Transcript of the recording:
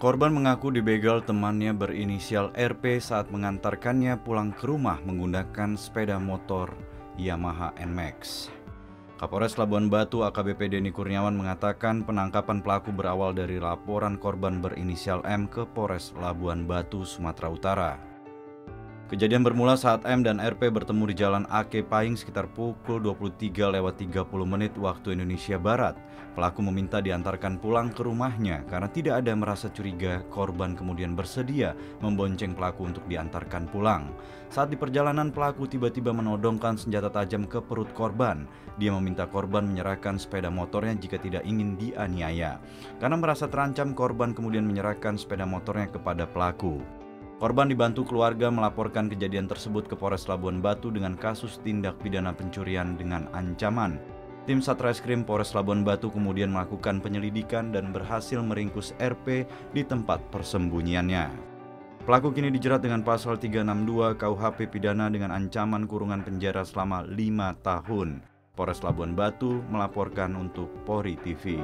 Korban mengaku dibegal temannya berinisial RP saat mengantarkannya pulang ke rumah menggunakan sepeda motor Yamaha NMAX. Kapolres Labuan Batu AKBP Deni Kurniawan mengatakan penangkapan pelaku berawal dari laporan korban berinisial M ke Polres Labuan Batu, Sumatera Utara. Kejadian bermula saat M dan RP bertemu di Jalan Ake Pahing sekitar pukul 23 lewat 30 menit waktu Indonesia Barat. Pelaku meminta diantarkan pulang ke rumahnya karena tidak ada merasa curiga korban kemudian bersedia membonceng pelaku untuk diantarkan pulang. Saat di perjalanan pelaku tiba-tiba menodongkan senjata tajam ke perut korban. Dia meminta korban menyerahkan sepeda motornya jika tidak ingin dianiaya. Karena merasa terancam korban kemudian menyerahkan sepeda motornya kepada pelaku. Korban dibantu keluarga melaporkan kejadian tersebut ke Polres Labuan Batu dengan kasus tindak pidana pencurian dengan ancaman. Tim Satreskrim Polres Labuan Batu kemudian melakukan penyelidikan dan berhasil meringkus RP di tempat persembunyiannya. Pelaku kini dijerat dengan pasal 362 KUHP pidana dengan ancaman kurungan penjara selama 5 tahun. Polres Labuan Batu melaporkan untuk Polri TV.